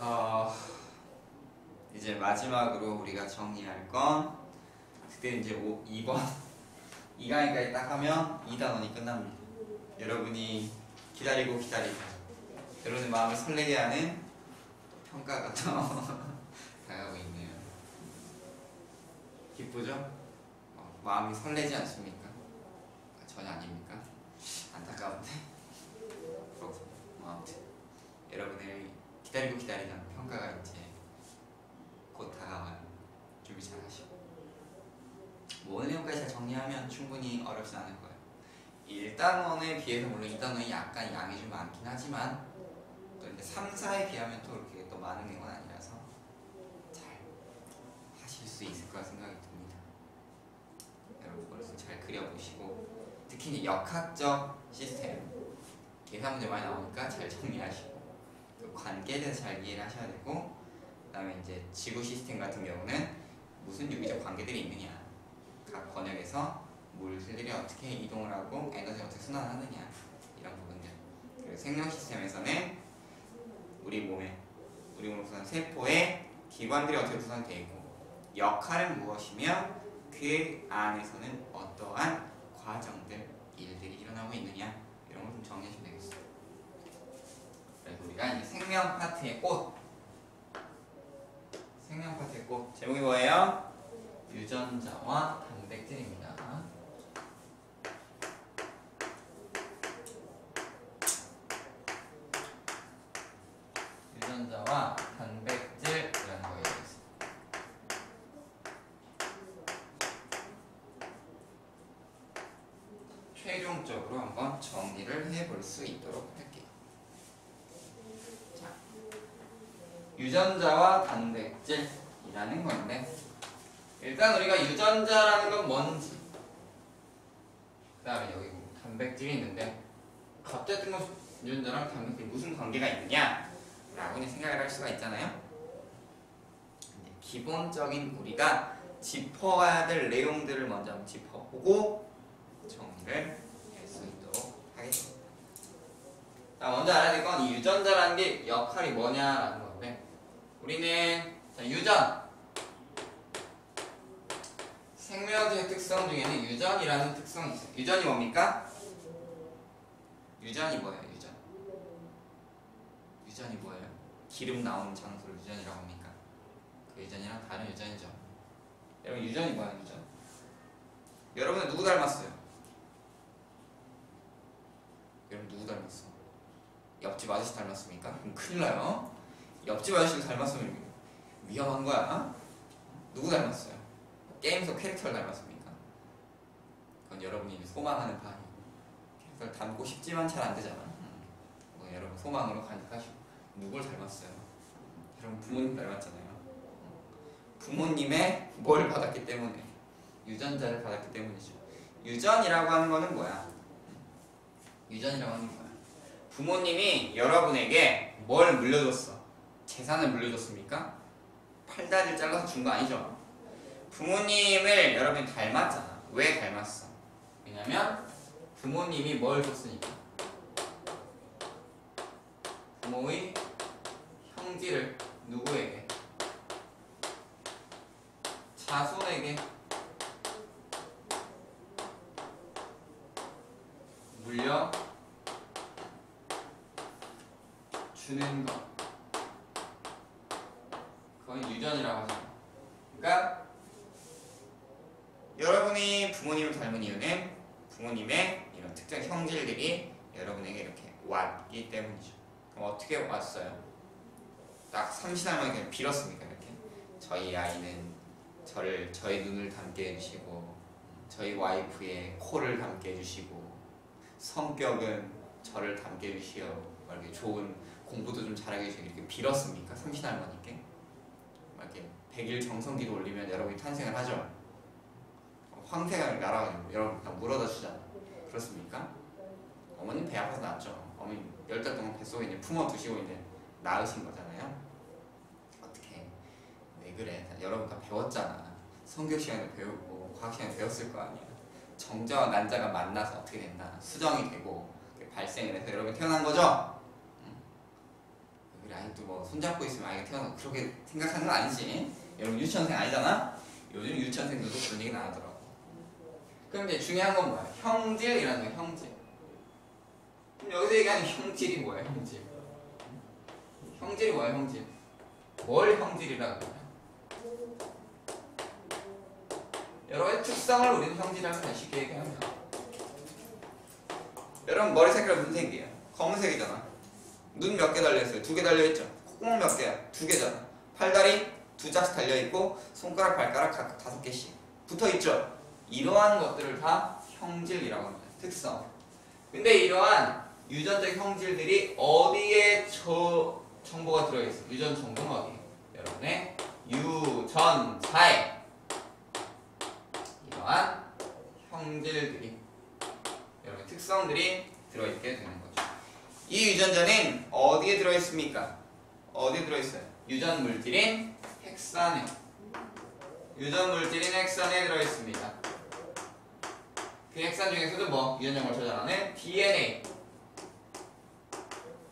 어, 이제 마지막으로 우리가 정리할 건 그때 이제 5, 2번 2강까지 딱 하면 2단원이 끝납니다. 여러분이 기다리고 기다리고 여러분의 마음을 설레게 하는 평가가 또 다가오고 있네요. 기쁘죠? 어, 마음이 설레지 않습니까? 아, 전혀 아닙니까? 안타까운데 그렇군요. 뭐 아무튼 여러분의 기다리고 기다리는 평가가 이제 곧 다가와요. 준비 잘 하시고 뭐 오늘 내용까지 잘 정리하면 충분히 어렵지 않을 거예요. 1단원에 비해서 물론 2단원이 약간 양이 좀 많긴 하지만 또 이제 3, 4에 비하면 또 이렇게 또 많은 내용은 아니라서 잘 하실 수 있을 거라 생각이 듭니다. 여러분 그것을 잘 그려보시고 특히 역학적 시스템 계산 문제 많이 나오니까 잘 정리하시고 또 관계에 대해서 잘 이해를 하셔야 되고 그다음에 이제 지구 시스템 같은 경우는 무슨 유기적 관계들이 있느냐 각 번역에서 물질들이 어떻게 이동을 하고 에너지가 어떻게 순환하느냐 이런 부분들 그리고 생명 시스템에서는 우리 몸에 우리 몸 우선 세포의 기관들이 어떻게 구성되어 있고 역할은 무엇이며 그 안에서는 어떠한 과정들 일들이 일어나고 있느냐 이런 걸 좀 정리하시면 되겠어요. 그래서 우리가 이제 생명 파트의 꽃 생명 파트의 꽃 제목이 뭐예요? 유전자와 단백질입니다. 유전자와 단백질이라는 거에 대해서 최종적으로 한번 정리를 해볼 수 있도록 할게요. 자, 유전자와 단백질이라는 건데 일단 우리가 유전자라는 건 뭔지 그 다음에 여기 단백질이 있는데 갑자기 뜬금 유전자랑 단백질 무슨 관계가 있느냐 라고 생각을 할 수가 있잖아요. 기본적인 우리가 짚어야 될 내용들을 먼저 짚어보고 정리를 할 수 있도록 하겠습니다. 자 먼저 알아야 될 건 이 유전자라는 게 역할이 뭐냐라는 건데 우리는 자, 유전 생명체의 특성 중에는 유전이라는 특성이 있어요. 유전이 뭡니까? 유전이 뭐예요? 유전. 유전이 뭐예요? 기름 나오는 장소를 유전이라고 합니까? 그 유전이랑 다른 유전이죠. 여러분 유전이 뭐예요? 유전. 여러분은 누구 닮았어요? 여러분 누구 닮았어? 옆집 아저씨 닮았습니까? 큰일 나요. 옆집 아저씨를 닮았으면 위험한 거야. 누구 닮았어요? 게임 속 캐릭터를 닮았습니까? 그건 여러분이 소망하는 바이 캐릭터를 닮고 싶지만 잘 안 되잖아 음. 뭐 여러분 소망으로 간직하시고 누굴 닮았어요? 여러분 부모님 닮았잖아요 음. 부모님의 뭘 받았기 때문에 유전자를 받았기 때문이죠 유전이라고 하는 거는 뭐야? 유전이라고 하는 거야 부모님이 여러분에게 뭘 물려줬어? 재산을 물려줬습니까? 팔다리를 잘라서 준 거 아니죠? 부모님을 여러분이 닮았잖아. 왜 닮았어? 왜냐면 부모님이 뭘 줬으니까. 부모의 형질을 누구에게? 자손에게 물려 주는 것. 그건 유전이라고 하죠. 그러니까 여러분이 부모님을 닮은 이유는 부모님의 이런 특정 형질들이 여러분에게 이렇게 왔기 때문이죠. 그럼 어떻게 왔어요? 딱 삼신할머니 그냥 빌었습니까 이렇게? 저희 아이는 저를 저의 눈을 닮게 해주시고 저희 와이프의 코를 닮게 해주시고 성격은 저를 닮게 해주시어 막 이렇게 좋은 공부도 좀 잘하게 해주시고 이렇게 빌었습니까? 삼신할머니께? 막 이렇게 백일 정성기도 올리면 여러분이 탄생을 하죠. 황새가 날아가지고 여러분 다 물어다 주잖아. 그렇습니까? 어머님 배 아파서 낳았죠. 어머니 열달 동안 뱃속에 이제 품어 두시고 이제 낳으신 거잖아요. 어떻게? 왜 그래? 다 여러분 다 배웠잖아. 성교 시간에 배우고 과학 시간에 배웠을 거 아니야. 정자와 난자가 만나서 어떻게 된다. 수정이 되고 발생을 해서 여러분 태어난 거죠. 응? 우리 아직도 뭐 손잡고 있으면 아이가 태어나 그렇게 생각하는 건 아니지. 여러분 유치원생 아니잖아. 요즘 유치원생들도 그런 얘기 나오더라고. 이제 중요한 건 뭐야? 형질이라는 거야, 형질. 그럼 여기서 얘기하는 형질이 뭐야, 형질? 형질이 뭐야, 형질? 뭘 형질이라고 그래? 여러 가지 특성을 우리는 형질이라고 다 쉽게 얘기하면 여러분 머리 색깔 무슨 색이에요? 검은색이잖아 눈 몇 개 달려있어요? 두 개 달려있죠? 콧구멍 몇 개야? 두 개잖아 팔다리 두 짝씩 달려있고 손가락 발가락 각 다섯 개씩 붙어있죠? 이러한 것들을 다 형질이라고 합니다 특성 근데 이러한 유전적 형질들이 어디에 저 정보가 들어있어? 유전 정보는 어디? 여러분의 유전자에 이러한 형질들이 여러분 특성들이 들어있게 되는. 이 유전자는 어디에 들어있습니까? 어디에 들어있어요? 유전 물질인 핵산에 유전 물질인 핵산에 들어있습니다. 그 핵산 중에서도 뭐 유전자를 저장하는 DNA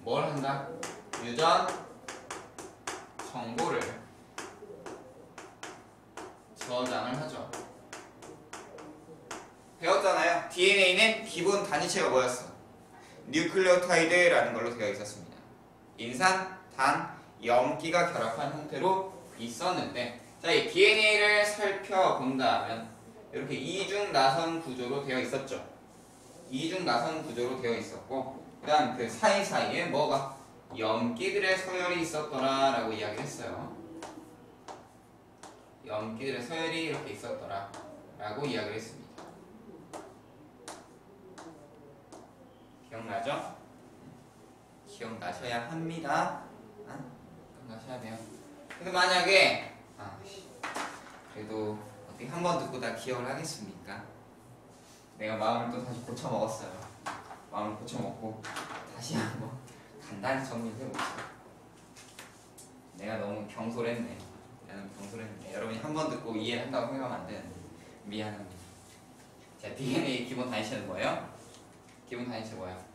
뭘 한다? 유전 정보를 저장을 하죠. 배웠잖아요. DNA는 기본 단위체가 뭐였어? 뉴클레오타이드라는 걸로 되어 있었습니다. 인산, 단, 염기가 결합한 형태로 있었는데 자, 이 DNA를 살펴본다면 이렇게 이중 나선 구조로 되어 있었죠. 이중 나선 구조로 되어 있었고 그다음 그 사이사이에 뭐가 염기들의 서열이 있었더라라고 이야기했어요. 염기들의 서열이 이렇게 있었더라라고 이야기를 했습니다. 기억나죠? 기억나셔야 합니다. 아? 기억나셔야 돼요. 근데 만약에 아, 씨. 그래도 어떻게 한 번 듣고 다 기억을 하겠습니까? 내가 마음을 또 다시 고쳐 먹었어요. 마음을 고쳐 먹고 다시 한번 간단히 정리해 봅시다. 내가 너무 경솔했네. 나는 경솔했네. 여러분이 한 번 듣고 이해한다고 생각하면 안 되는데 미안합니다. 자, DNA 기본 단위체는 뭐예요? 기본 단위체 뭐야?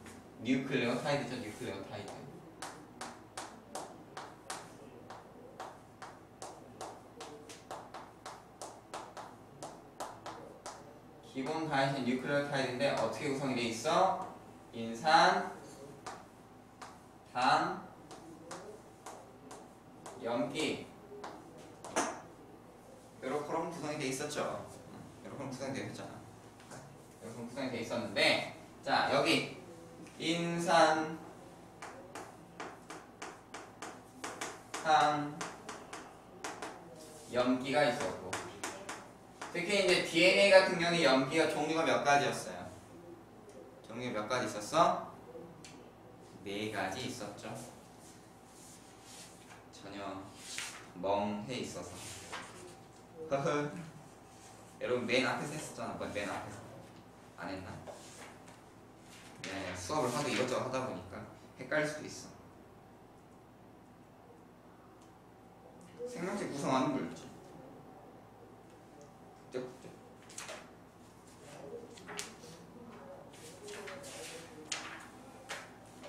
뉴클레오타이드죠, 뉴클레오타이드. 기본 단위체 뉴클레오타이드인데 어떻게 구성이 돼 있어? 인산, 당, 염기. 이렇게 구성이 돼 있었죠. 이렇게 구성이 돼 있었잖아. 이렇게 구성이 돼 있었는데, 자 여기 인산, 당, 염기가 있었고. 특히 이제 DNA 같은 경우는 염기가 종류가 몇 가지였어요? 종류가 몇 가지 있었어? 네 가지 있었죠. 전혀 멍해 있어서. 여러분 맨 앞에서 했었잖아. 뭐맨 앞에서. 안 했나? 네, 수업을 하도 이것저것 하다 보니까 헷갈릴 수도 있어. 생명체 구성하는 물질.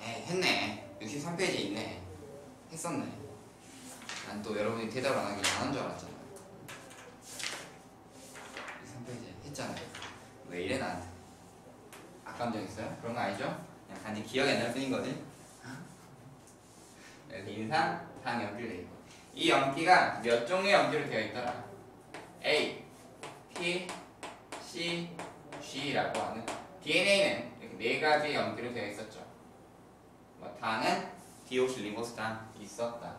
에이, 했네. 63페이지에 있네. 했었네. 난 또 여러분이 대답 안 하길 안한 줄 알았잖아. 63페이지에 했잖아요. 왜 이래 나한테? 악감정 있어요? 그런 거 아니죠? 그냥 단지 기억이 안날 뿐인 거지. 인상, 돼 있고 이 염기가 몇 종의 염기로 되어 있더라? A, T, C, G라고 하는 DNA는 이렇게 네 가지 염기로 되어 있었죠. 뭐 당은 디오실리보스당 있었다.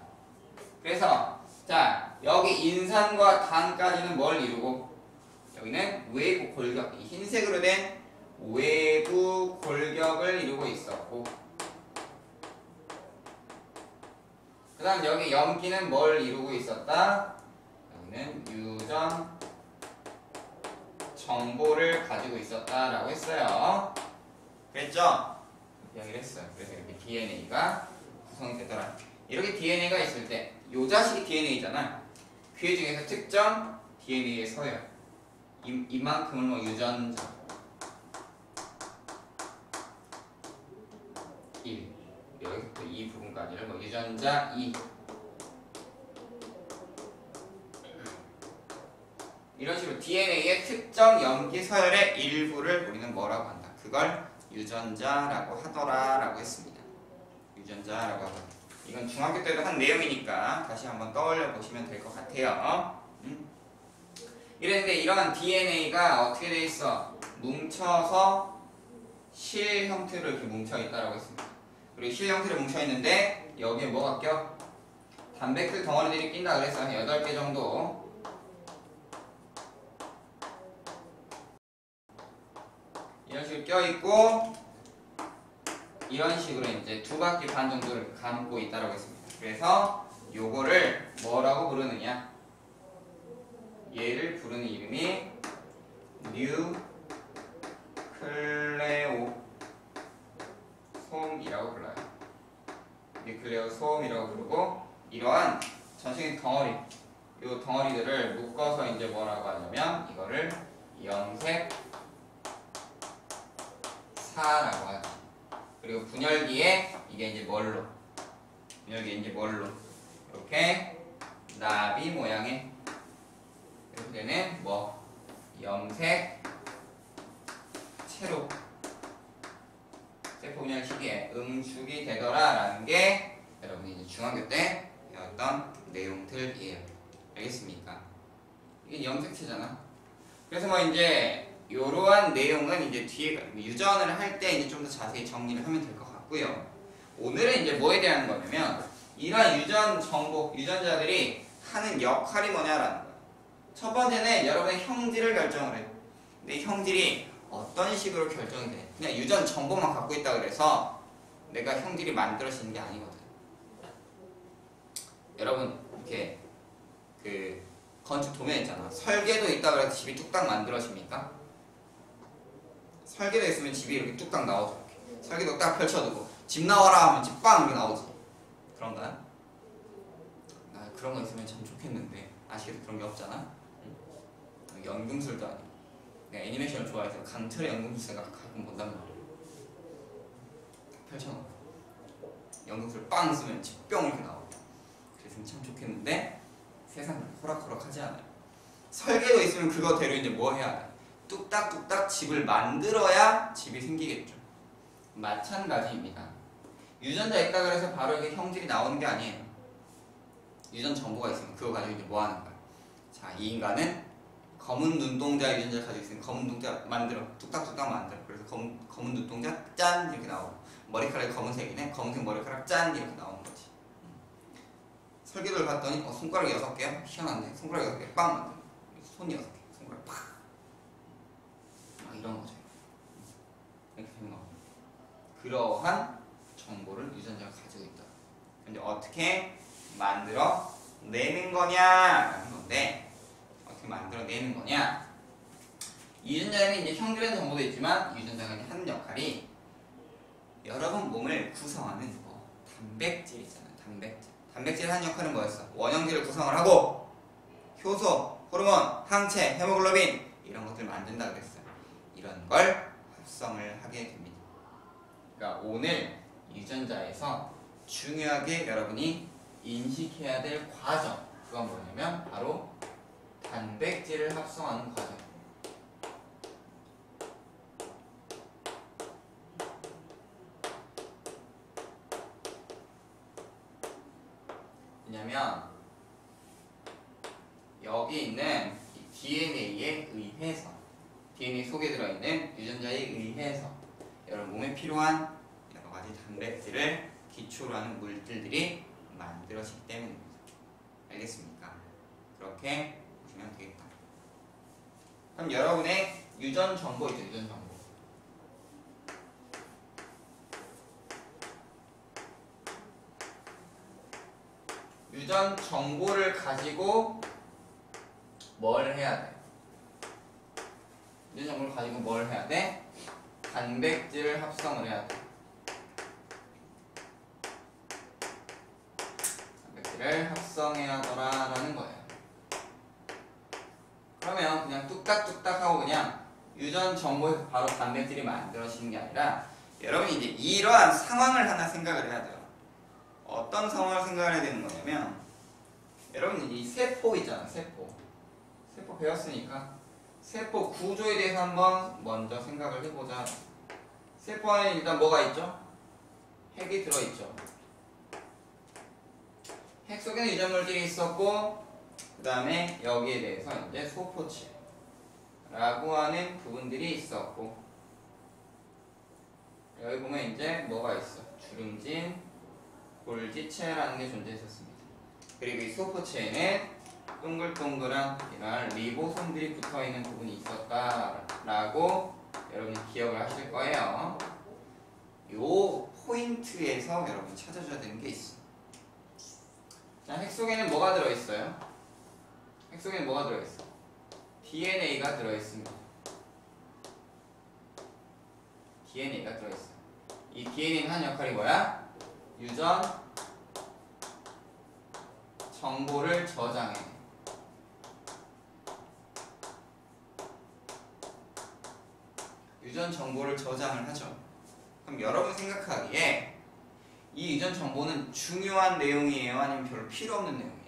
그래서 자 여기 인산과 당까지는 뭘 이루고 여기는 외부 골격 이 흰색으로 된 외부 골격을 이루고 있었고 그 다음 여기 염기는 뭘 이루고 있었다? 여기는 유전 정보를 가지고 있었다라고 했어요. 그랬죠? 이야기를 했어요. 그래서 이렇게 DNA가 구성이 되더라. 이렇게 DNA가 있을 때 요 자식이 DNA잖아. 그 중에서 특정 DNA의 서열 이, 이만큼을 뭐 유전자 1 여기부터 이 부분까지를 뭐 유전자 2 이런 식으로 DNA의 특정 염기 서열의 일부를 우리는 뭐라고 한다. 그걸 유전자라고 하더라라고 했습니다. 유전자라고 하더라. 이건 중학교 때도 한 내용이니까 다시 한번 떠올려 보시면 될 것 같아요. 음? 이랬는데 이러한 DNA가 어떻게 돼 있어? 뭉쳐서 실 형태로 이렇게 뭉쳐 있다라고 했습니다. 그리고 실 형태로 뭉쳐 있는데 여기에 뭐가 껴? 단백질 덩어리들이 낀다 그랬어. 한 8개 정도. 이런 식으로 껴 있고 이런 식으로 이제 두 바퀴 반 정도를 감고 있다라고 했습니다. 그래서 요거를 뭐라고 부르느냐? 얘를 부르는 이름이 뉴클레오 솜이라고 불러요. 뉴클레오 솜이라고 부르고 이러한 전체적인 덩어리, 요 덩어리들을 묶어서 이제 뭐라고 하냐면 이거를 염색 사라고 하죠. 그리고 분열기에 이게 이제 뭘로? 분열기에 이제 뭘로? 이렇게 나비 모양의 이렇게 되는 뭐 염색 채로 세포 분열 시기에 응축이 되더라라는 게 여러분이 이제 중학교 때 배웠던 내용들이에요. 알겠습니까? 이게 염색체잖아. 그래서 뭐 이제 이러한 내용은 이제 뒤에 유전을 할 때 이제 좀 더 자세히 정리를 하면 될 것 같고요. 오늘은 이제 뭐에 대한 거냐면 이러한 유전 정보 유전자들이 하는 역할이 뭐냐라는 거예요. 첫 번째는 여러분의 형질을 결정을 해요. 이 형질이 어떤 식으로 결정이 돼? 그냥 유전 정보만 갖고 있다 그래서 내가 형질이 만들어지는 게 아니거든. 여러분 이렇게 그 건축 도면 있잖아. 설계도 있다 그래서 집이 뚝딱 만들어집니까? 설계도 있으면 집이 이렇게 뚝딱 나오죠. 이렇게. 설계도 딱 펼쳐두고 집 나와라 하면 집 빵 이렇게 나오지. 그런가요? 나 그런 거 있으면 참 좋겠는데 아시겠죠? 그런 게 없잖아. 응? 연금술도 아니고. 내가 애니메이션을 좋아해서 강철의 연금술사가 가끔 본단 말이야. 펼쳐놓고 연금술 빵 쓰면 집병 이렇게 나오고. 그랬으면 참 좋겠는데 세상은 호락호락하지 않아요. 설계도 있으면 그거대로 이제 뭐 해야 돼? 뚝딱뚝딱 집을 만들어야 집이 생기겠죠. 마찬가지입니다. 유전자 있다 그래서 바로 이게 형질이 나오는 게 아니에요. 유전 정보가 있으면 그거 가지고 이제 뭐 하는 거야? 자, 이 인간은 검은 눈동자 유전자를 가지고 있으면 검은 눈동자 만들어. 뚝딱뚝딱 만들어. 그래서 검은, 검은 눈동자 짠 이렇게 나오고 머리카락이 검은색이네. 검은색 머리카락 짠 이렇게 나오는 거지. 설계도를 봤더니 어, 손가락이 여섯 개야? 희한한데 손가락이 여섯 개빵 만들어. 손이 여섯 개. 손가락 팍. 막 이런 거죠. 이렇게 거. 그러한 정보를 유전자가 가지고 있다. 근데 어떻게 만들어 내는 거냐라는 건데 어떻게 만들어 내는 거냐? 유전자에는 이제 형질의 정보도 있지만 유전자가 하는 역할이 여러분 몸을 구성하는 뭐 단백질 있잖아요. 단백질. 단백질 하는 역할은 뭐였어? 원형질을 구성을 하고 효소, 호르몬, 항체, 헤모글로빈 이런 것들 만든다 그랬어요. 이런 걸 합성을 하게 됩니다. 그러니까 오늘 유전자에서 중요하게 여러분이 인식해야 될 과정 그건 뭐냐면 바로 단백질을 합성하는 과정. 왜냐면 여기 있는 이 DNA에 의해서 DNA 속에 들어있는 유전자에 의해서 여러분 몸에 필요한 여러 가지 단백질을 기초로 하는 물질들이 만들어지기 때문입니다. 알겠습니까? 그렇게 보시면 되겠다. 그럼 여러분의 유전 정보 있죠, 유전 정보. 유전 정보를 가지고 뭘 해야 돼? 유전 정보를 가지고 뭘 해야 돼? 단백질을 합성을 해야 돼. 단백질을 합성해야 하더라라는 거예요. 그러면 그냥 뚝딱뚝딱 하고 그냥 유전 정보에서 바로 단백질이 만들어지는 게 아니라 여러분이 이제 이러한 상황을 하나 생각을 해야 돼요. 어떤 상황을 생각을 해야 되는 거냐면 여러분 이 세포 있잖아 세포 세포 배웠으니까 세포 구조에 대해서 한번 먼저 생각을 해보자. 세포 안에 일단 뭐가 있죠? 핵이 들어있죠. 핵 속에는 유전물질이 있었고 그 다음에 여기에 대해서 이제 소포체라고 하는 부분들이 있었고 여기 보면 이제 뭐가 있어? 주름진 골지체라는 게 존재했었습니다. 그리고 이 소포체에는 동글동글한 이런 리보솜들이 붙어 있는 부분이 있었다라고 여러분이 기억을 하실 거예요. 요 포인트에서 여러분 찾아줘야 되는 게 있어. 자, 핵 속에는 뭐가 들어있어요? 핵 속에는 뭐가 들어있어? DNA가 들어있습니다. DNA가 들어있어. 이 DNA는 하는 역할이 뭐야? 유전 정보를 저장해. 유전 정보를 저장을 하죠. 그럼 여러분 생각하기에 이 유전 정보는 중요한 내용이에요? 아니면 별로 필요 없는 내용이에요?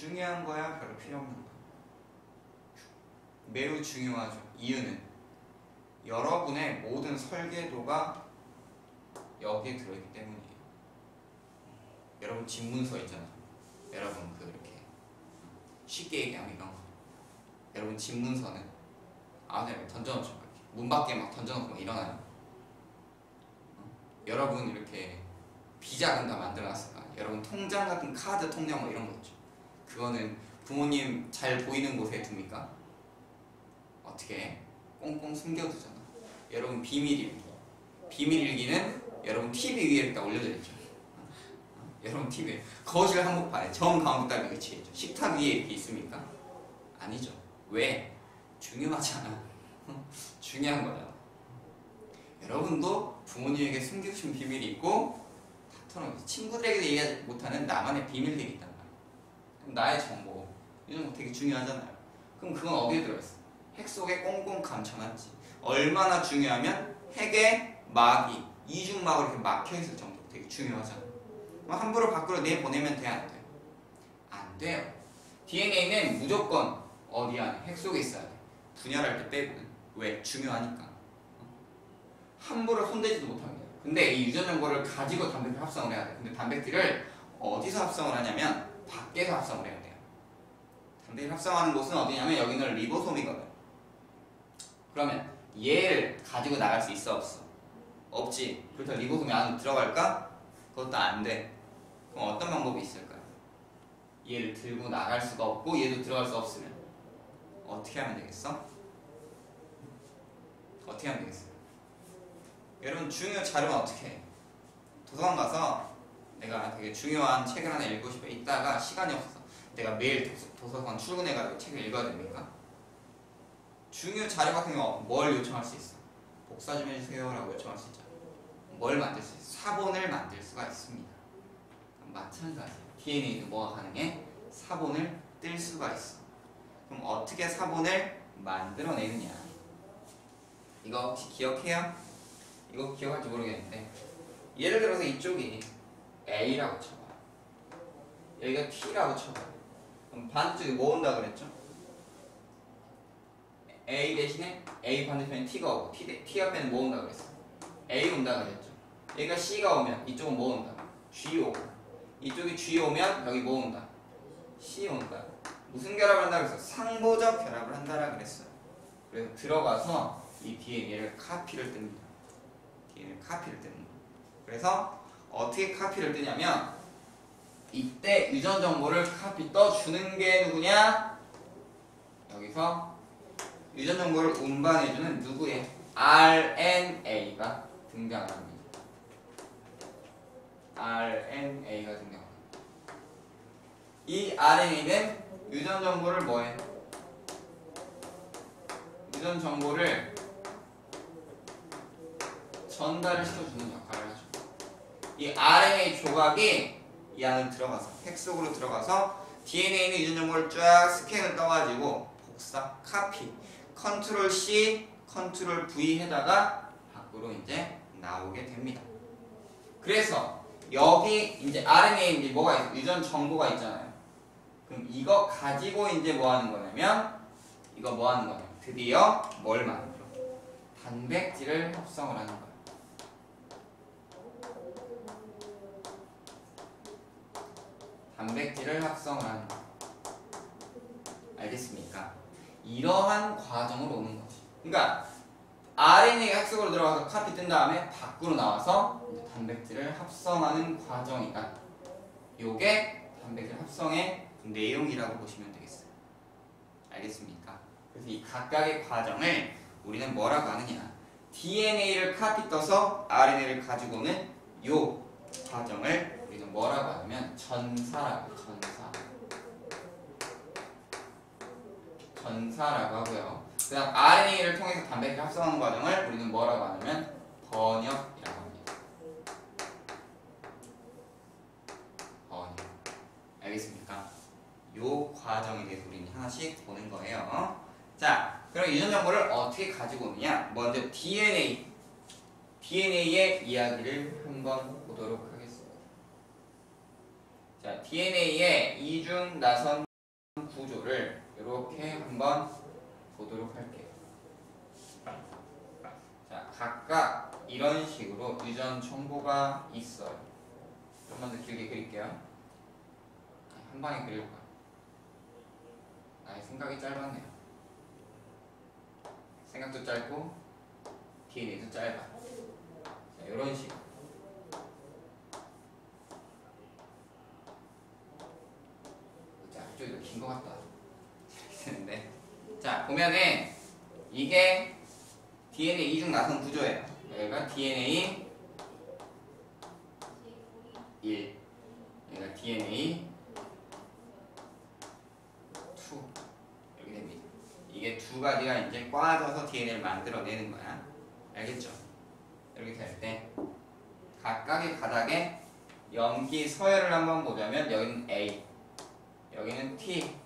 중요한 거야? 별로 필요 없는 거야? 매우 중요하죠. 이유는 여러분의 모든 설계도가 여기에 들어있기 때문이에요. 여러분 집문서 있잖아요. 여러분 그 이렇게 쉽게 얘기하면 이런 거. 여러분 집문서는 안에 던져놓죠. 이렇게. 문 밖에 막 던져놓고 막 일어나요. 어? 여러분 이렇게 비자 금 다 만들어놨을 거 아니에요. 여러분 통장 같은 카드 통장 뭐 이런 거 있죠. 그거는 부모님 잘 보이는 곳에 둡니까? 어떻게 꽁꽁 숨겨두잖아. 여러분 비밀일기. 비밀일기는 여러분 TV 위에 딱 올려져 있죠. 어? 여러분 TV 거실 한복판에 정가운데 위치해 있죠. 식탁 위에 이렇게 있습니까? 아니죠. 왜? 중요하잖아. 중요한 거잖아. 여러분도 부모님에게 숨기고 싶은 비밀이 있고 다 털어놓고 친구들에게도 얘기하지 못하는 나만의 비밀들이 말이야. 그럼 나의 정보 이런 거 되게 중요하잖아요. 그럼 그건 어디에 들어있어? 핵 속에 꽁꽁 감춰놨지. 얼마나 중요하면 핵의 막이 이중막으로 이렇게 막혀있을 정도로 되게 중요하잖아. 그럼 함부로 밖으로 내보내면 돼? 안 돼? 안 돼요. DNA는 무조건 어디 안에? 핵 속에 있어야 돼. 분열할 때 빼고는. 왜? 중요하니까. 함부로 손대지도 못합니다. 근데 이 유전 정보를 가지고 단백질 합성을 해야 돼. 근데 단백질을 어디서 합성을 하냐면 밖에서 합성을 해야 돼요. 단백질 합성하는 곳은 어디냐면 여기는 리보솜이거든. 그러면 얘를 가지고 나갈 수 있어 없어? 없지. 그렇다고 리보솜이 안으로 들어갈까? 그것도 안 돼. 그럼 어떤 방법이 있을까요? 얘를 들고 나갈 수가 없고 얘도 들어갈 수 없으면 어떻게 하면 되겠어? 어떻게 하면 되겠어요? 여러분 중요 자료는 어떻게 해? 도서관 가서 내가 되게 중요한 책을 하나 읽고 싶어 있다가 시간이 없어서 내가 매일 도서, 도서 관 출근해가지고 책을 읽어야 됩니까? 중요 자료 같은 경우 뭘 요청할 수 있어? 복사 좀 해주세요 라고 요청할 수 있잖아 뭘 만들 수 있어? 사본을 만들 수가 있습니다 마찬가지야 DNA도 뭐가 가능해? 사본을 뜰 수가 있어 그럼 어떻게 사본을 만들어내느냐 이거 혹시 기억해요? 이거 기억할지 모르겠는데 예를 들어서 이쪽이 A라고 쳐봐 여기가 T라고 쳐봐 그럼 반대쪽에 뭐 온다 그랬죠? A 대신에 A 반대편에 T가 오고 T, 대, T 앞에는 뭐 온다 그랬어? A 온다 그랬죠 여기가 C가 오면 이쪽은 뭐 온다? G 오고 이쪽이 G 오면 여기 뭐 온다? C 온다 무슨 결합을 한다 그랬어? 상보적 결합을 한다라 그랬어요 그래서 들어가서 이 DNA를 카피를 뜹니다 DNA를 카피를 거예요 그래서 어떻게 카피를 뜨냐면 이때 유전 정보를 카피 떠주는 게 누구냐? 여기서 유전 정보를 운반해주는 누구의 RNA가 등장합니다. RNA가 등장합니다. 이 RNA는 유전 정보를 뭐해? 유전 정보를 전달을 시켜주는 하죠. 이 RNA 조각이 이 안으로 들어가서 핵 속으로 들어가서 DNA는 유전 정보를 쫙 스캔을 떠가지고 복사, 카피, control C, control V 해다가 밖으로 이제 나오게 됩니다. 그래서 여기 이제 RNA에 이제 뭐가 있어? 유전 정보가 있잖아요. 그럼 이거 가지고 이제 뭐 하는 거냐면 이거 뭐 하는 거냐면 드디어 뭘 만들어? 단백질을 합성을 하는 거 단백질을 거야. 알겠습니까? 이러한 과정으로 오는 거지. 그러니까 RNA가 핵속으로 들어가서 카피 뜬 다음에 밖으로 나와서 단백질을 합성하는 과정이다. 요게 단백질 합성의 내용이라고 보시면 되겠어요. 알겠습니까? 그래서 이 각각의 과정을 우리는 뭐라고 하느냐? DNA를 카피 떠서 RNA를 가지고 오는 요 과정을 우리는 뭐라고 하냐면 전사라고 전사. 전사라고 하고요. 그 다음 RNA를 통해서 단백질 합성하는 과정을 우리는 뭐라고 하냐면 번역이라고 합니다. 번역. 알겠습니까? 요 과정에 대해서 우리는 하나씩 보는 거예요. 자, 그럼 유전 정보를 어떻게 가지고 오느냐? 먼저 DNA, DNA의 이야기를 한번 보도록 하겠습니다. 자, DNA의 이중 나선 구조를 이렇게 한번 보도록 할게요. 자, 각각 이런 식으로 유전 정보가 있어요. 좀만 더 길게 그릴게요. 한 방에 그려볼까요? 나의 생각이 짧았네요. 생각도 짧고 DNA도 짧아. 자, 이런 식으로. 자, 이쪽이 더긴것 같다. 되는데. 자, 보면은 이게 DNA 이중 나선 구조예요. 여기가 DNA 1, 여기가 DNA 2 이렇게 됩니다. 이게 두 가지가 이제 꽈져서 DNA를 만들어내는 거야. 알겠죠? 이렇게 될 때 각각의 가닥에 염기 서열을 한번 보자면 여기는 A, 여기는 T,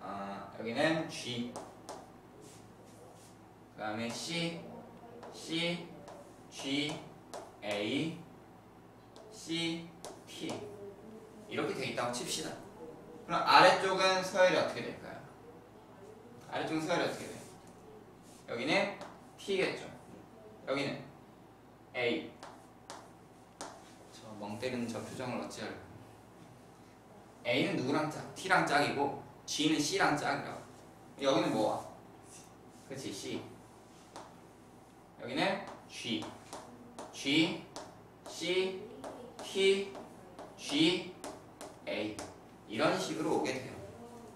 어, 여기는 G, 그 다음에 C, C, G, A, C, T 이렇게 돼 있다고 칩시다. 그럼 아래쪽은 서열이 어떻게 될까요? 아래쪽은 서열이 어떻게 돼요? 여기는 T겠죠. 여기는 A. 저 멍 때리는 저 표정을 어찌할까? A는 누구랑 짝? T랑 짝이고 G는 C랑 짝이라고. 여기는 뭐야? 그렇지 C. 여기는 G. G, C, T, G, A. 이런 식으로 오게 돼요.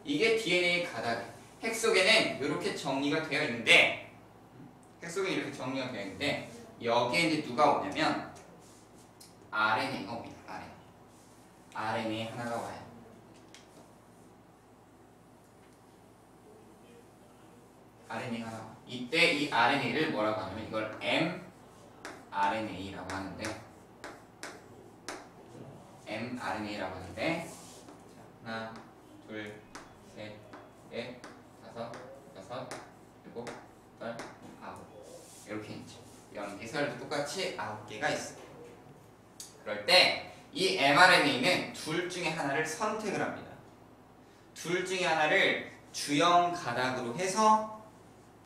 이게 DNA 가닥이. 핵 속에는 이렇게 정리가 되어 있는데 핵 속에 이렇게 정리가 되어 있는데 여기에 이제 누가 오냐면 RNA가 옵니다. RNA. RNA 하나가 와요. RNA 하나. 와. 이때 이 RNA를 뭐라고 하냐면 이걸 mRNA라고 하는데 mRNA라고 하는데 자, 하나, 둘, 셋, 넷, 다섯, 여섯, 일곱, 여덟, 아홉 이렇게 있죠. 연기설도 똑같이 아홉 개가 있어요. 그럴 때 이 mRNA는 둘 중에 하나를 선택을 합니다. 둘 중에 하나를 주형 가닥으로 해서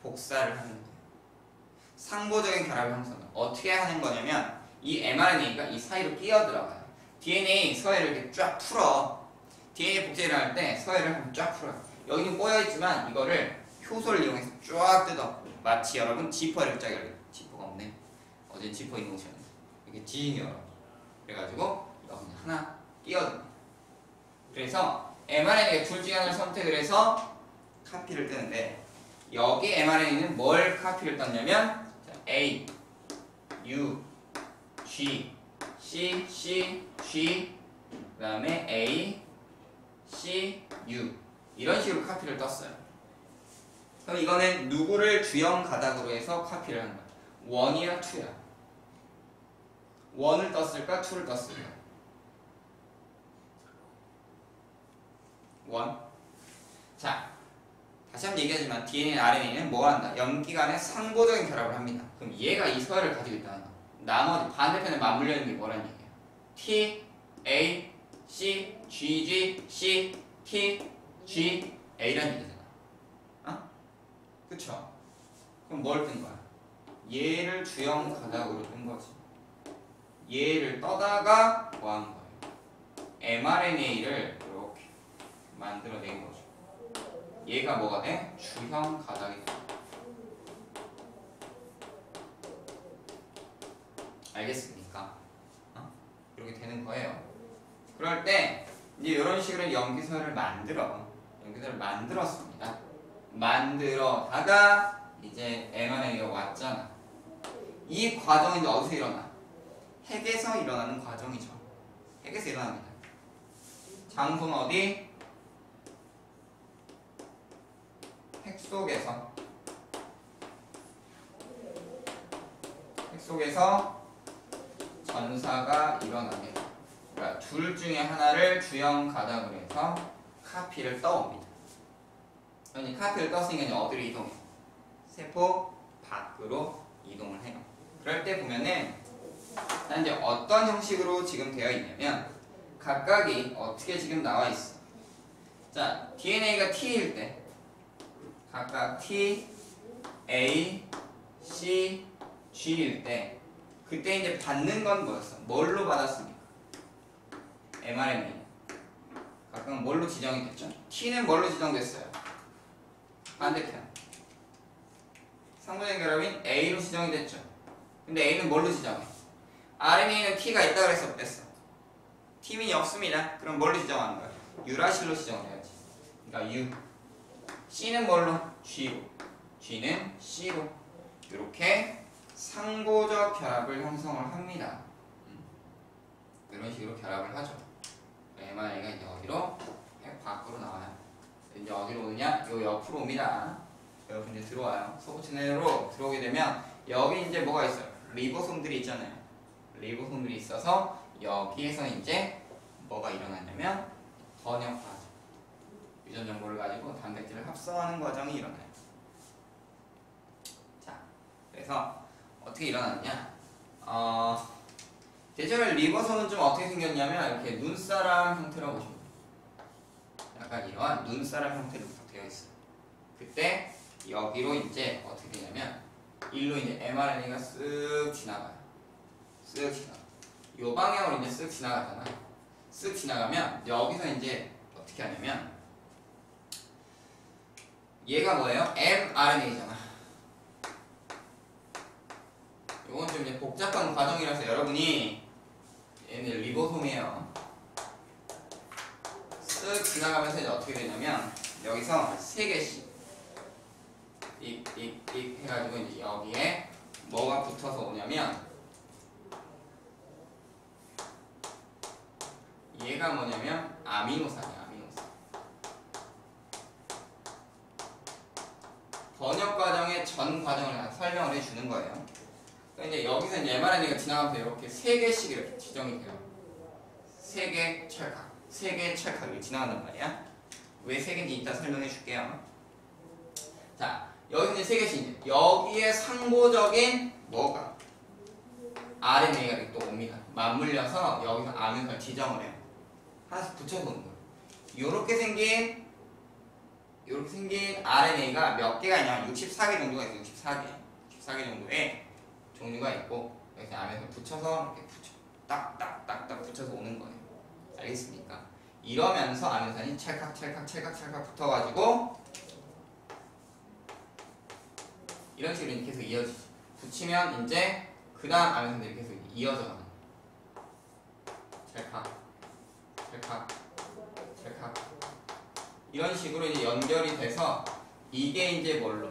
복사를 하는 거예요. 상보적인 결합 형성은 어떻게 하는 거냐면 이 mRNA가 이 사이로 끼어 들어가요. DNA 서해를 이렇게 쫙 풀어. DNA 복제를 할 때 서해를 한번 쫙 풀어요. 여기는 꼬여 있지만 이거를 효소를 이용해서 쫙 뜯어. 마치 여러분 지퍼를 쫙 열려. 지퍼가 없네. 어제 지퍼 있는 곳이었는데 이렇게 지 열어. 그래가지고 그냥 하나 끼어듭니다. 그래서 mRNA가 둘 중에 하나를 선택을 해서 카피를 뜨는데 여기 mRNA는 뭘 카피를 떴냐면 자, A, U, G, C, C, G 그 다음에 A, C, U 이런 식으로 카피를 떴어요. 그럼 이거는 누구를 주형 가닥으로 해서 카피를 한 거야? 원이야 투야? 원을 떴을까 투를 떴을까? 원. 자, 다시 한번 얘기하지만 DNA는 RNA는 뭐 한다? 염기 간의 상보적인 결합을 합니다. 그럼 얘가 이 서열을 가지고 있다는 거. 나머지 반대편에 맞물려 있는 게 뭐라는 얘기야? T, A, C, G, G, C, T, G, A라는 얘기잖아. 어? 그쵸? 그럼 뭘뜬 거야? 얘를 주형 가닥으로 뜬 거지. 얘를 떠다가 뭐 한 거예요? mRNA를 이렇게 만들어낸 거죠. 얘가 뭐가 돼? 주형 가닥이 돼. 알겠습니까? 어? 이렇게 되는 거예요. 그럴 때 이제 이런 식으로 염기서를 만들어 염기서를 만들었습니다. 만들어다가 이제 mRNA가 왔잖아. 이 과정이 어디서 일어나? 핵에서 일어나는 과정이죠. 핵에서 일어납니다. 장소는 어디? 핵 속에서 핵 속에서 전사가 일어납니다. 그러니까 둘 중에 하나를 주형 가닥으로 해서 카피를 떠옵니다. 그러니 카피를 떴으니까 어디로 이동해? 세포 밖으로 이동을 해요. 그럴 때 보면은 자, 이제 어떤 형식으로 지금 되어 있냐면 각각이 어떻게 지금 나와 있어. 자, DNA가 T일 때 각각 T, A, C, G일 때 그때 이제 받는 건 뭐였어? 뭘로 받았습니까? mRNA. 각각 뭘로 지정이 됐죠? T는 뭘로 지정됐어요? 반대편. 상부적 결합인 A로 지정이 됐죠. 근데 A는 뭘로 지정해? RNA는 T가 있다 그래서 어땠어? T민이 없습니다. 그럼 뭘로 지정하는 거야? 유라실로 지정을 해야지. 그러니까 U. C는 뭘로? G로. G는 C로. 이렇게 상보적 결합을 형성을 합니다. 음. 이런 식으로 결합을 하죠. mRNA가 이제 어디로? 핵 밖으로 나와요. 이제 어디로 오느냐? 요 옆으로 옵니다. 여기 이제 들어와요. 소부 채널로 들어오게 되면 여기 이제 뭐가 있어요? 리보솜들이 있잖아요. 리보솜들이 있어서 여기에서 이제 뭐가 일어나냐면 번역 과정. 유전 정보를 가지고 단백질을 합성하는 과정이 일어나요. 자, 그래서 어떻게 일어나느냐? 어, 대체로 리보솜은 좀 어떻게 생겼냐면 이렇게 눈사람 형태라고 보시면. 약간 이러한 눈사람 형태로 되어 있어요. 그때 여기로 이제 어떻게 되냐면 일로 이제 mRNA가 쓱 지나가요. 쓱 지나가. 요 방향으로 이제 쓱 지나가잖아요. 쓱 지나가면 여기서 이제 어떻게 하냐면 얘가 뭐예요? mRNA잖아. 이건 좀 이제 복잡한 과정이라서 여러분이 얘는 리보솜이에요. 쓱 지나가면서 이제 어떻게 되냐면 여기서 세 개씩 익익익 해가지고 이제 여기에 뭐가 붙어서 오냐면 얘가 뭐냐면 아미노산이야 아미노산 번역 과정의 전 과정을 다 설명을 해주는 거예요 그러니까 이제 여기서 이제 mRNA가 지나가면서 이렇게 세 개씩 이렇게 지정이 돼요 세 개 철학 세 개의 찰칵이 지나간단 말이야. 왜 세 개인지 이따 설명해 줄게요. 자, 여기 이제 세 개씩 여기에 상보적인 뭐가 RNA가 또 옵니다. 맞물려서 여기서 아미노산을 지정을 해요. 하나씩 붙여보는 거예요. 요렇게 생긴 요렇게 생긴 RNA가 몇 개가 있냐? 64개 정도가 있어요. 64개. 64개 정도의 종류가 있고 여기서 아미노산을 붙여서 이렇게 붙여 딱딱딱딱 붙여서 오는 거예요. 알겠습니까? 이러면서 아미노산이 찰칵 찰칵 찰칵 찰칵 붙어가지고 이런 식으로 계속 이어지죠. 붙이면 이제 그 다음 아미노산들이 계속 이어져 가는 찰칵 찰칵 찰칵 이런 식으로 이제 연결이 돼서 이게 이제 뭘로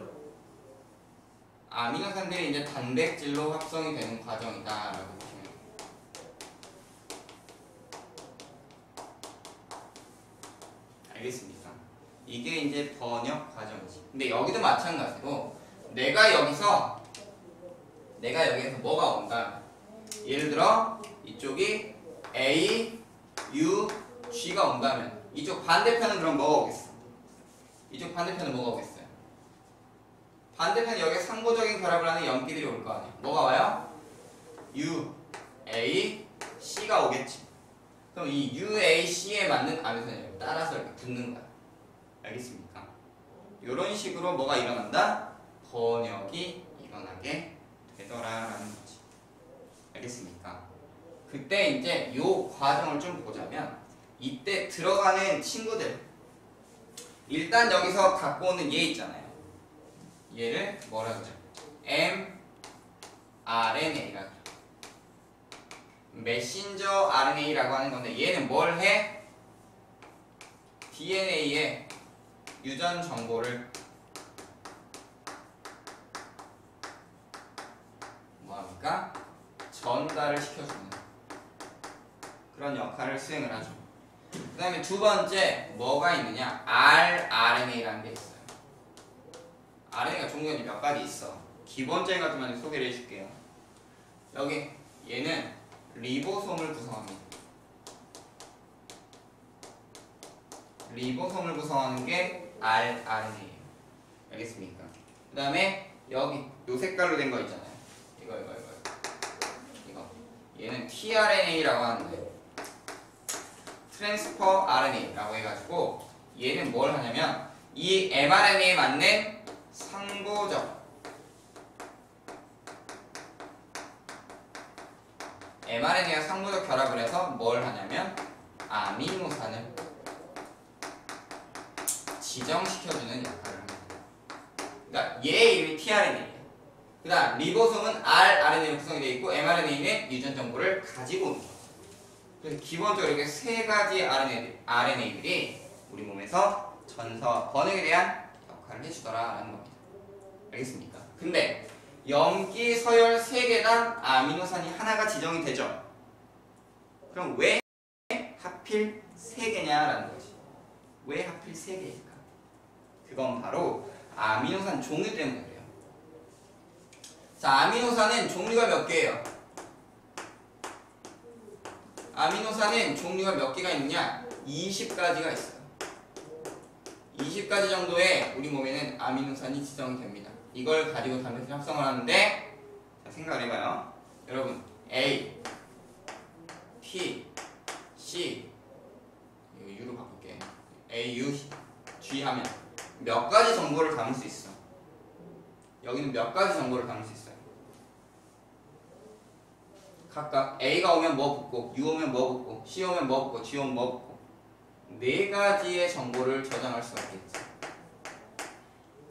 아미노산들이 이제 단백질로 합성이 되는 과정이다라고 보시면 돼요. 알겠습니까? 이게 이제 번역 과정이지. 근데 여기도 마찬가지로 내가 여기서 내가 여기에서 뭐가 온다. 예를 들어 이쪽이 A, U, G가 온다면 이쪽 반대편은 그럼 뭐가 오겠어? 이쪽 반대편은 뭐가 오겠어요? 반대편 여기에 상호적인 결합을 하는 염기들이 올 거 아니야. 뭐가 와요? U, A, C가 오겠지. 그럼 이 U, A, C에 맞는 아미노산이 따라서 이렇게 붙는 거야. 알겠습니까? 이런 식으로 뭐가 일어난다? 번역이 일어나게 되더라라는 거지. 알겠습니까? 그때 이제 요 과정을 좀 보자면 이때 들어가는 친구들 일단 여기서 갖고 오는 얘 있잖아요. 얘를 뭐라 그러죠? mRNA라 그래요. 메신저 RNA라고 하는 건데 얘는 뭘 해? DNA에 유전 정보를 뭐합니까? 전달을 시켜주는 그런 역할을 수행을 하죠. 그 다음에 두 번째 뭐가 있느냐? rRNA라는 게 있어요. RNA가 종류가 몇 가지 있어. 기본적인 것들만 소개를 해줄게요. 여기 얘는 리보솜을 구성합니다. 리보솜을 구성하는 게 rRNA예요. 알겠습니까? 그 다음에 여기 요 색깔로 된 거 있잖아요. 이거 이거 이거 이거 얘는 tRNA라고 하는데 transfer RNA라고 해가지고 얘는 뭘 하냐면 이 mRNA에 맞는 상보적 mRNA와 상보적 결합을 해서 뭘 하냐면 아미노산을 지정시켜주는 역할을 합니다. 그러니까 얘 이름이 tRNA예요. 그 다음 리보솜은 rRNA로 구성이 되어 있고 mRNA는 유전 정보를 가지고 거예요. 그래서 기본적으로 이렇게 세 가지 RNA, RNA들이 우리 몸에서 전사와 번역에 대한 역할을 해주더라라는 겁니다. 알겠습니까? 근데 염기, 서열 세 개당 아미노산이 하나가 지정이 되죠. 그럼 왜 하필 세 개냐라는 거지. 왜 하필 세 개일까? 그건 바로 아미노산 종류 때문에 그래요. 자, 아미노산은 종류가 몇 개예요? 아미노산은 종류가 몇 개가 있느냐? 20가지가 있어요. 20가지 정도의 우리 몸에는 아미노산이 지정이 됩니다. 이걸 가지고 단백질 합성을 하는데 자, 생각을 해봐요. 여러분 A, T, C U로 바꿀게. A, U, G 하면 몇 가지 정보를 담을 수 있어. 여기는 몇 가지 정보를 담을 수 있어요. 각각 A가 오면 뭐 붙고 U 오면 뭐 붙고 C 오면 뭐 붙고 G 오면 뭐 붙고 네 가지의 정보를 저장할 수가 있겠지.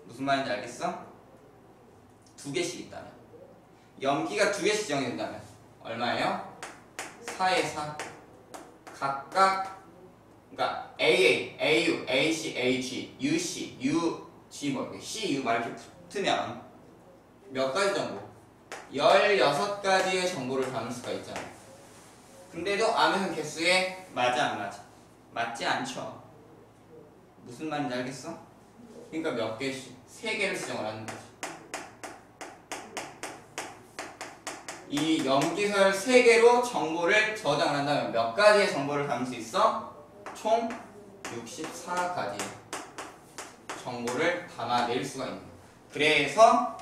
무슨 말인지 알겠어? 두 개씩 있다면 염기가 두 개씩 지정이 된다면 얼마예요? 4에 4 각각 그러니까 AA, AU, AC, AG, UC, UG 뭐 이렇게 C, U 말 이렇게 붙으면 몇 가지 정보? 16가지의 정보를 담을 수가 있잖아요. 근데도 아미노 개수에 맞아 안 맞아? 맞지 않죠. 무슨 말인지 알겠어? 그러니까 몇 개씩? 세 개를 지정을 하는 거지. 이 염기서열 세 개로 정보를 저장을 한다면 몇 가지의 정보를 담을 수 있어? 총 64가지 정보를 담아낼 수가 있는 거예요. 그래서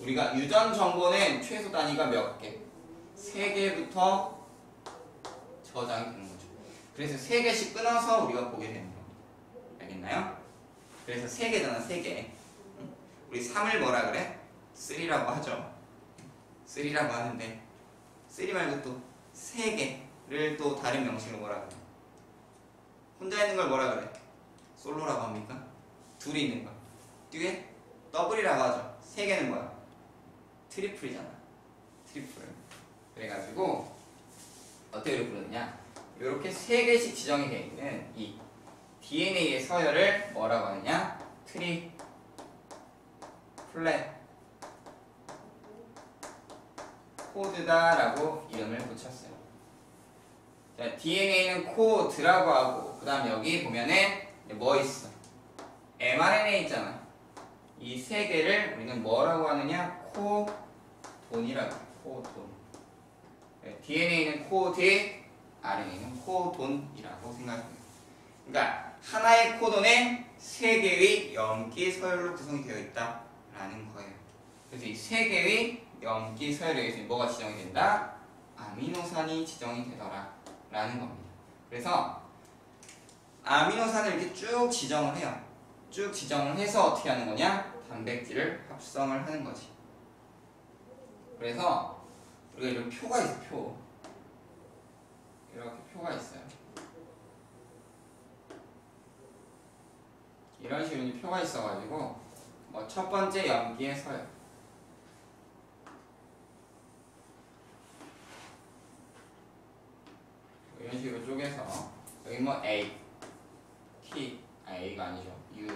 우리가 유전 정보는 최소 단위가 몇 개? 3개부터 저장이 되는 거죠. 그래서 3개씩 끊어서 우리가 보게 되는 겁니다. 알겠나요? 그래서 3개잖아, 3개. 우리 3을 뭐라 그래? 3라고 하죠. 3라고 하는데 3 말고 또 3개를 또 다른 명칭으로 뭐라 그래? 혼자 있는 걸 뭐라 그래? 솔로라고 합니까? 둘이 있는 거. 듀엣? 더블이라고 하죠. 세 개는 뭐야? triple이잖아. triple. 그래가지고 어떻게 부르느냐? 이렇게 세 개씩 지정이 되어 있는 이 DNA의 서열을 뭐라고 하느냐? triplet code다라고 이름을 붙였어요. 자, DNA는 코드라고 하고 그 다음 여기 보면은 뭐 있어? mRNA 있잖아. 이 세 개를 우리는 뭐라고 하느냐? 코돈이라고 해요. 코돈. 네, DNA는 코드, RNA는 코돈이라고 생각합니다. 그러니까 하나의 코돈에 세 개의 염기 서열로 구성이 되어 있다라는 라는 거예요. 그래서 이 세 개의 염기 서열에 의해서 뭐가 지정이 된다? 아미노산이 지정이 되더라 라는 겁니다. 그래서 아미노산을 이렇게 쭉 지정을 해요. 쭉 지정을 해서 어떻게 하는 거냐? 단백질을 합성을 하는 거지. 그래서 우리가 이런 표가 있어, 표. 이렇게 표가 있어요. 이런 식으로 표가 있어가지고 뭐 첫 번째 염기의 서열 이런 식으로 쪼개서 여기 뭐 A, T, 아 A가 아니죠. U,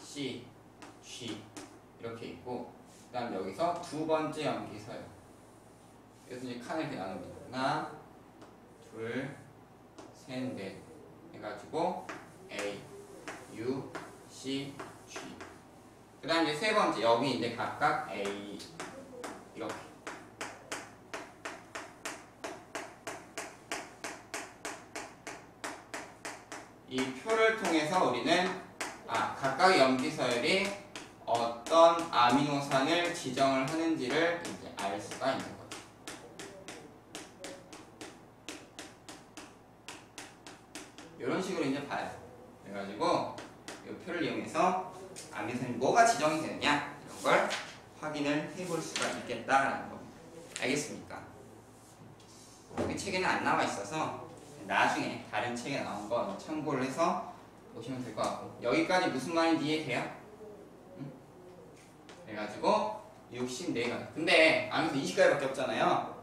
C, G 이렇게 있고 그 다음 여기서 두 번째 염기 서열 그래서 이제 칸을 이렇게 나눕니다. 하나, 둘, 셋, 넷 해가지고 A, U, C, G. 그 다음 이제 세 번째 여기 이제 각각 A 이렇게. 이 표를 통해서 우리는 아 각각의 염기 서열이 어떤 아미노산을 지정을 하는지를 이제 알 수가 있는 거죠. 이런 식으로 이제 봐요. 그래가지고 이 표를 이용해서 아미노산이 뭐가 지정이 되느냐 이런 걸 확인을 해볼 수가 있겠다라는 겁니다. 알겠습니까? 여기 책에는 안 나와 있어서 나중에 다른 책에 나온 거 참고를 해서 보시면 될 것 같고 여기까지 무슨 말인지 이해돼요? 응? 그래가지고 64가지 근데 아미노산 20가지밖에 없잖아요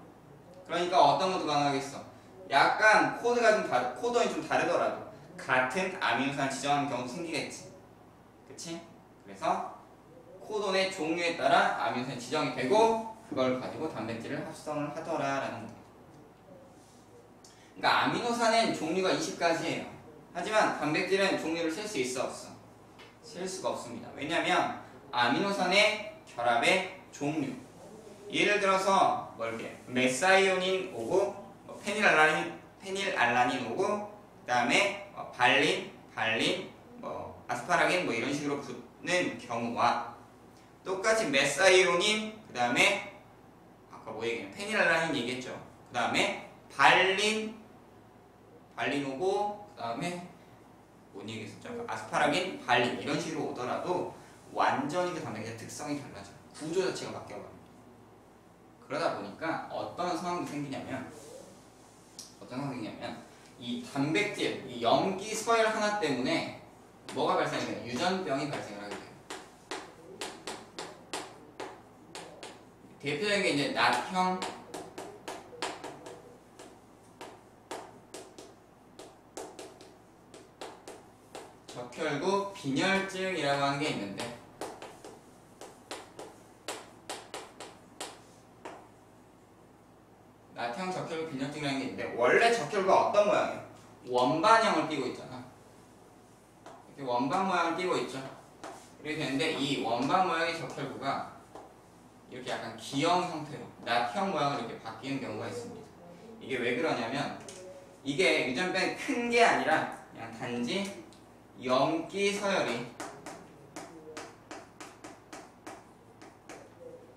그러니까 어떤 것도 가능하겠어 약간 코드가 좀 다르 코드는 좀 다르더라도 같은 아미노산 지정하는 경우도 생기겠지 그치? 그래서 코돈의 종류에 따라 아미노산이 지정이 되고 그걸 가지고 단백질을 합성을 하더라 라는 거 그러니까 아미노산은 종류가 20가지예요. 하지만 단백질은 종류를 셀 수 있어 없어? 셀 수가 없습니다. 왜냐하면 아미노산의 결합의 종류. 예를 들어서 뭘게 methionine 오고 뭐 페닐알라닌 페닐알라닌 오고 그다음에 뭐 발린 발린 뭐 아스파라긴 뭐 이런 식으로 붙는 경우와 똑같이 메사이오닌 그다음에 아까 뭐 얘기했냐 페닐알라닌 얘기했죠. 그다음에 발린 발린 오고 그다음에 뭔 얘기했었죠? 아스파라긴, 발린 이런 식으로 오더라도 완전히 그 단백질의 특성이 달라져. 구조 자체가 바뀌어버립니다. 그러다 보니까 어떤 상황이 생기냐면 어떤 상황이 생기냐면 이 단백질, 이 염기 서열 하나 때문에 뭐가 발생이 돼요? 유전병이 발생을 하게 돼요. 대표적인 게 이제 낫형 적혈구 빈혈증이라고 하는 게 있는데 나태형 빈혈증이라는 게 있는데 원래 적혈구가 어떤 모양이에요? 원반형을 띠고 있잖아. 이렇게 원반 모양을 띠고 있죠. 이렇게 되는데 이 원반 모양의 적혈구가 이렇게 약간 기형 형태로 나태형 모양으로 이렇게 바뀌는 경우가 있습니다. 이게 왜 그러냐면 이게 유전병이 큰 게 아니라 그냥 단지 염기 서열이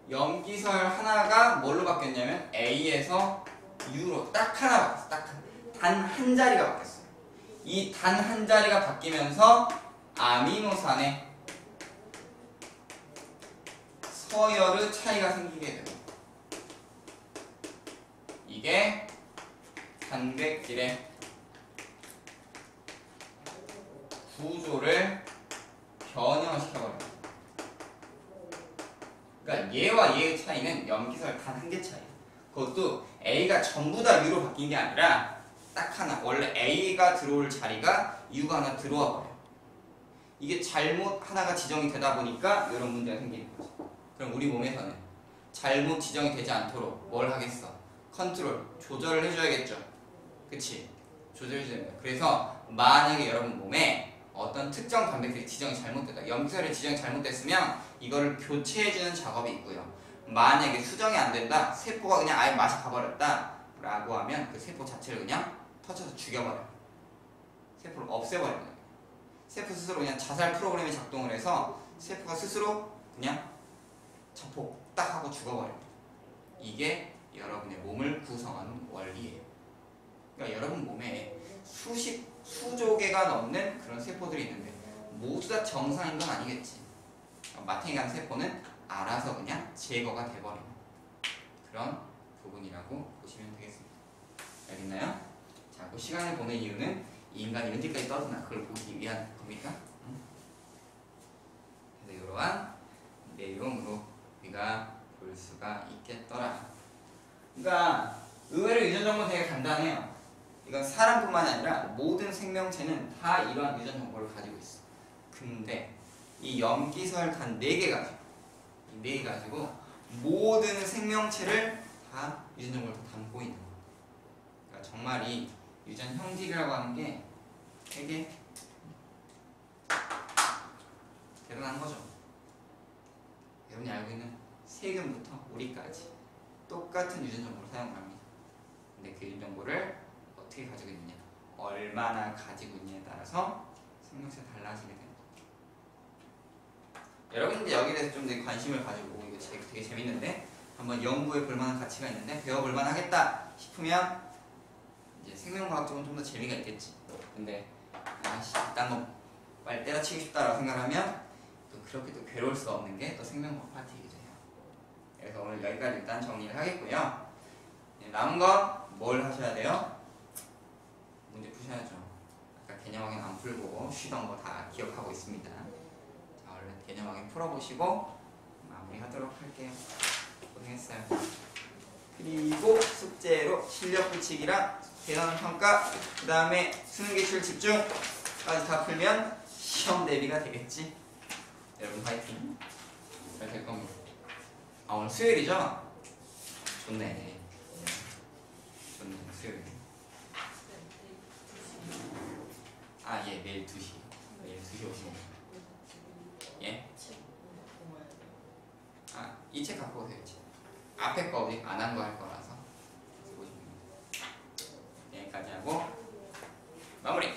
염기 서열 하나가 뭘로 바뀌었냐면 A에서 U로 딱 하나 바뀌었어. 딱단 한 자리가 바뀌었어요. 이 단 한 자리가 바뀌면서 아미노산의 서열의 차이가 생기게 돼요. 이게 단백질의 구조를 변형시켜버려요. 그러니까 얘와 얘의 차이는 염기설 단 한 개 차이. 그것도 A가 전부 다 U로 바뀐 게 아니라 딱 하나. 원래 A가 들어올 자리가 U가 하나 들어와 버려요. 이게 잘못 하나가 지정이 되다 보니까 이런 문제가 생기는 거죠. 그럼 우리 몸에서는 잘못 지정이 되지 않도록 뭘 하겠어? 컨트롤, 조절을 해줘야겠죠. 그치? 조절해줘야 됩니다. 그래서 만약에 여러분 몸에 어떤 특정 단백질이 지정이 잘못됐다. 염기설이 지정이 잘못됐으면 이거를 교체해주는 작업이 있고요. 만약에 수정이 안 된다. 세포가 그냥 아예 맛이 가버렸다. 라고 하면 그 세포 자체를 그냥 터쳐서 죽여버려요. 세포를 없애버려요. 세포 스스로 그냥 자살 프로그램이 작동을 해서 세포가 스스로 그냥 자폭 딱 하고 죽어버려요. 이게 여러분의 몸을 구성하는 원리예요. 그러니까 여러분 몸에 수십 수조 개가 넘는 그런 세포들이 있는데 모두 다 정상인 건 아니겠지. 마탱이간 세포는 알아서 그냥 제거가 돼버리는 그런 부분이라고 보시면 되겠습니다. 알겠나요? 자, 그 시간을 보낸 이유는 이 인간이 언제까지 떠드나 그걸 보기 위한 겁니까? 응? 그래서 이러한 내용으로 우리가 볼 수가 있겠더라. 그러니까 의외로 유전 정보 되게 간단해요. 이건 사람뿐만 아니라 모든 생명체는 다 이러한 유전 정보를 가지고 있어. 근데 이 염기설 단 4개 가지고 이 4개 가지고 모든 생명체를 다 유전 정보를 다 담고 있는 거야. 그러니까 정말 이 유전 형질이라고 하는 게 되게 대단한 거죠. 여러분이 알고 있는 세균부터 우리까지 똑같은 유전 정보를 사용합니다. 근데 그 유전 정보를 어떻게 가지고 있느냐, 얼마나 가지고 있냐에 따라서 생명체가 달라지게 됩니다. 여러분 이제 여기에 대해서 좀더 관심을 가지고 이거 되게, 되게 재밌는데 한번 연구해 볼 만한 가치가 있는데 배워볼 만하겠다 싶으면 이제 생명과학적으로 좀더 재미가 있겠지. 근데 아씨 이딴 거 빨리 때려치고 싶다라고 생각하면 또 그렇게 또 괴로울 수 없는 게 또 생명과학 파트이기도 해요. 그래서 오늘 여기까지 일단 정리를 하겠고요. 네, 남은 건뭘 하셔야 돼요? 문제 푸셔야죠. 아까 개념 확인 안 풀고 쉬던 거 다 기억하고 있습니다. 자, 얼른 개념 확인 풀어보시고 마무리하도록 할게요. 고생했어요. 그리고 숙제로 실력 붙이기랑 계산 평가, 그 다음에 수능 기출 집중까지 다 풀면 시험 대비가 되겠지. 여러분 화이팅. 잘 될 겁니다. 아 오늘 수요일이죠? 좋네. 좋네 수요일. 아예 내일 2시. 내일 2시 오시 이 책 갖고 오세요. 책. 앞에 거 우리 안 한 거 할 거라서. 여기까지 하고 마무리.